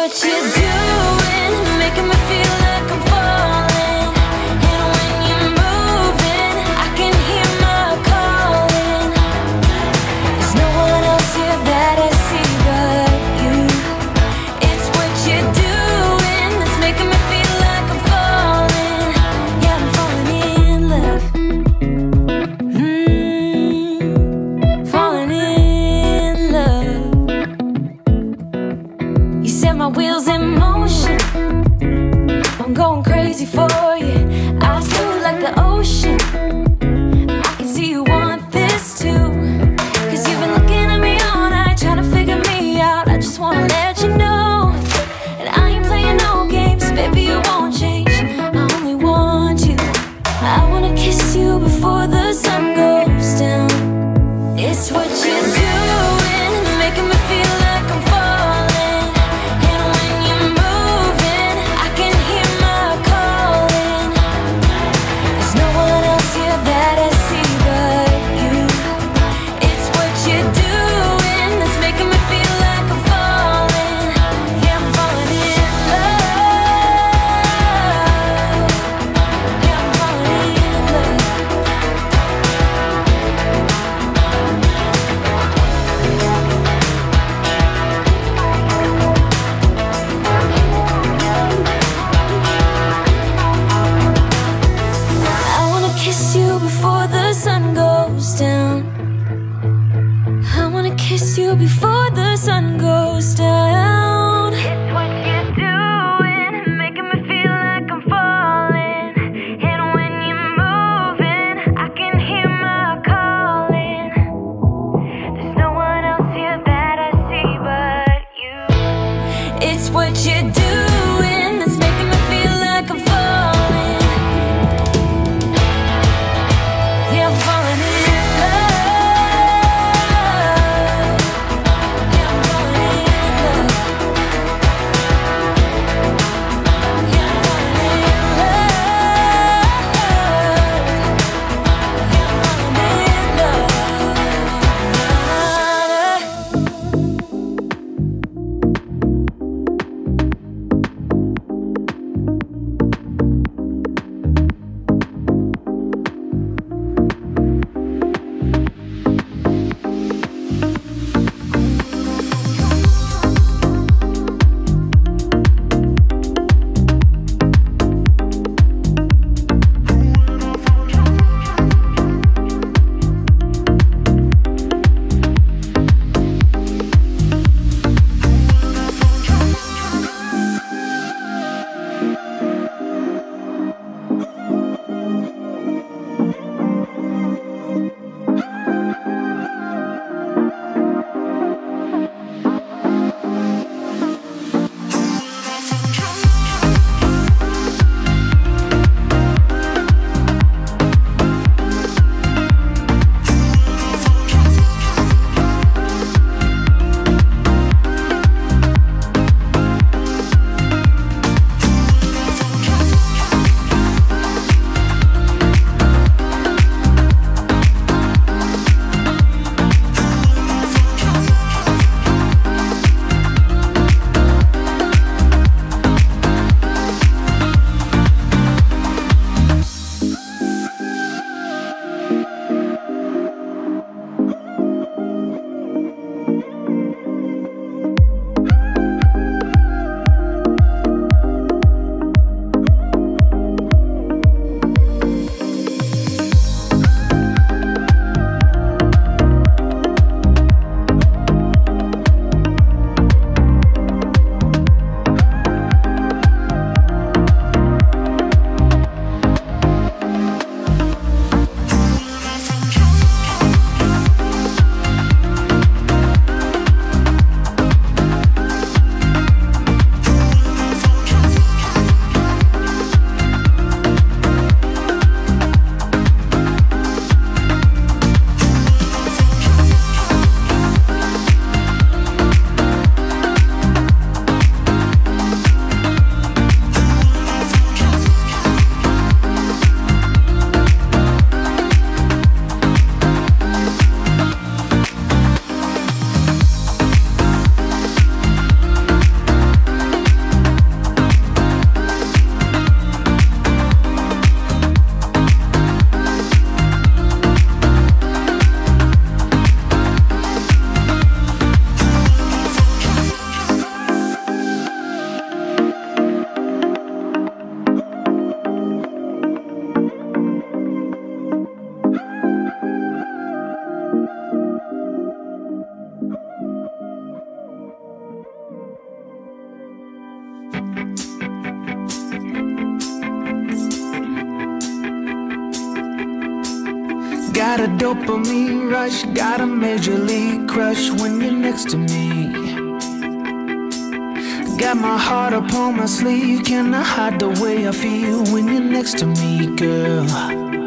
what you're doing, crush when you're next to me Got my heart upon my sleeve Can I hide the way I feel when you're next to me, girl?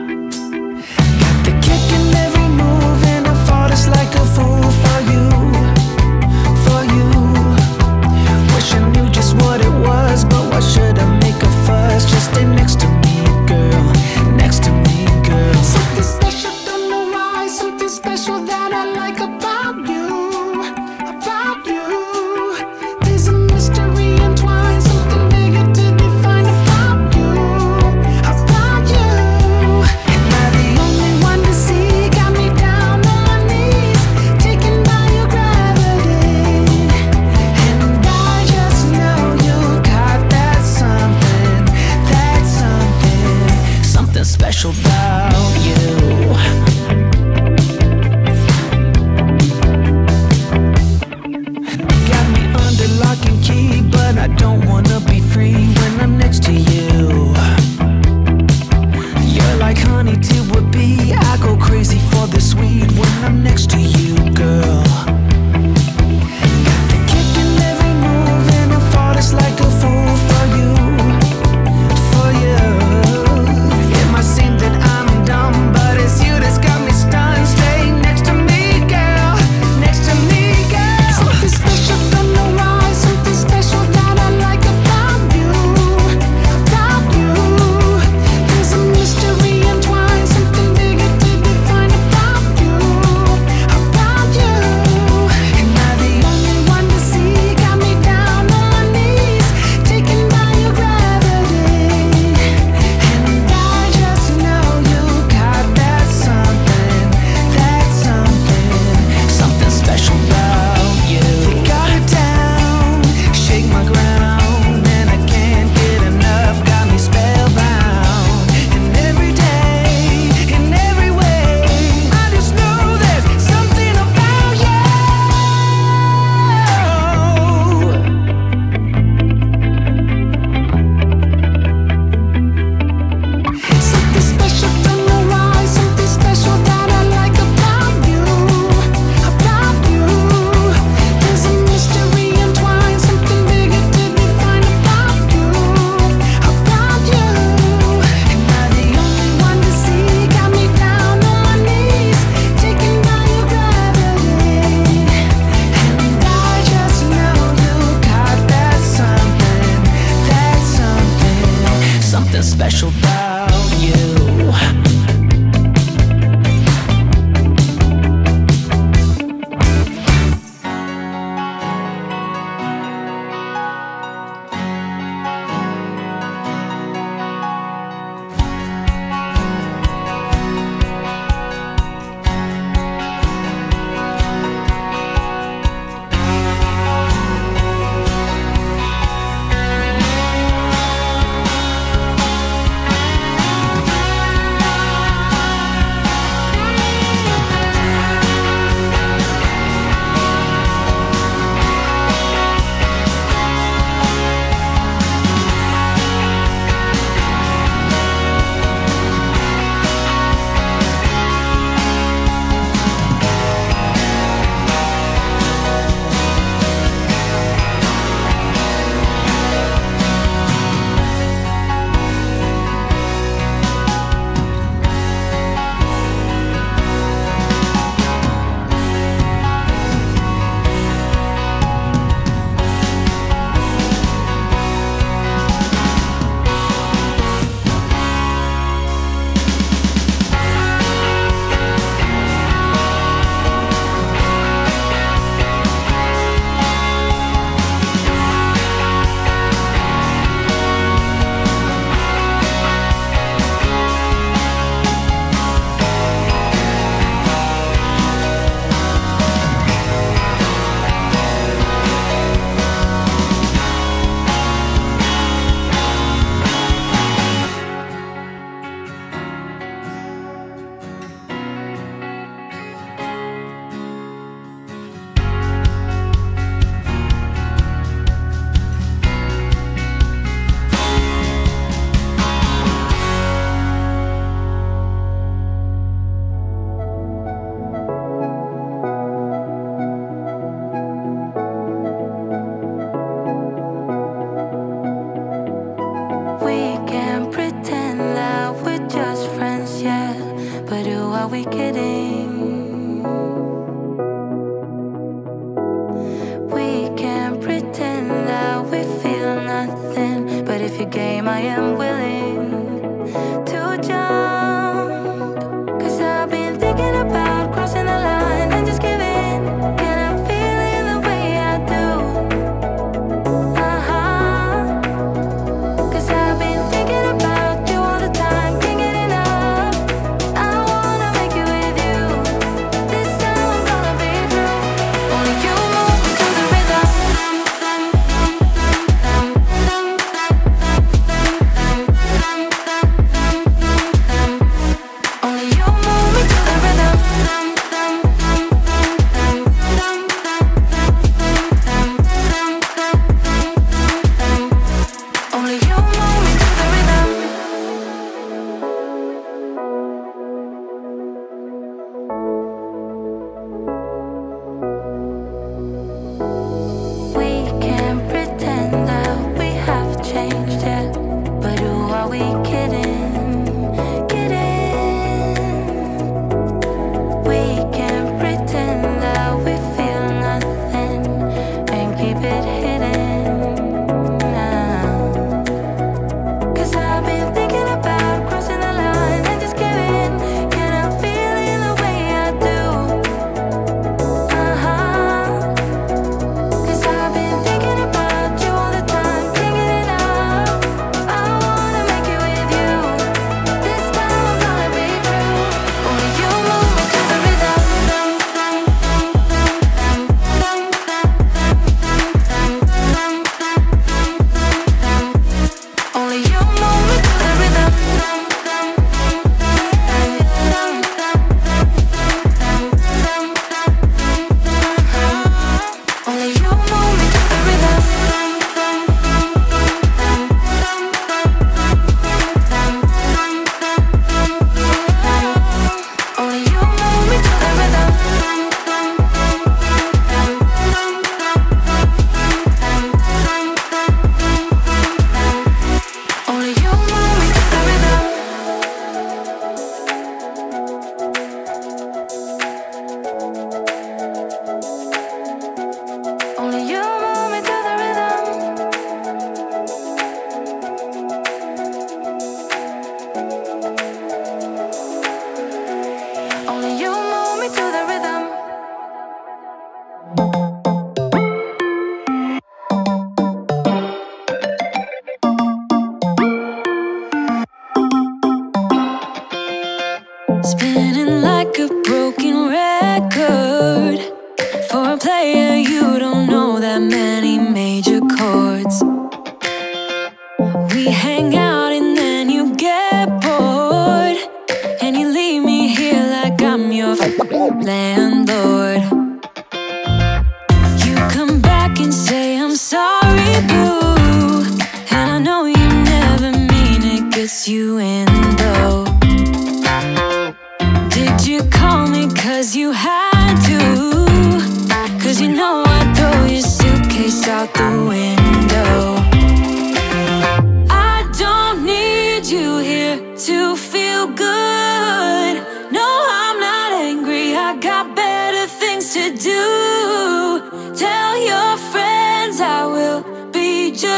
special vibe many major chords. We hang out and then you get bored. And you leave me here like I'm your landlord.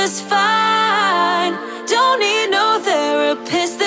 was fine. Don't need no therapist.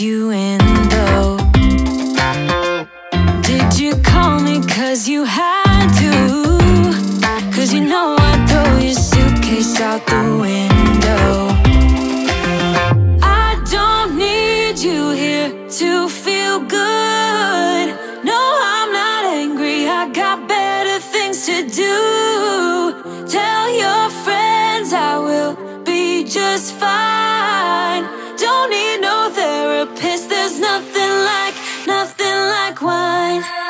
You in, wine.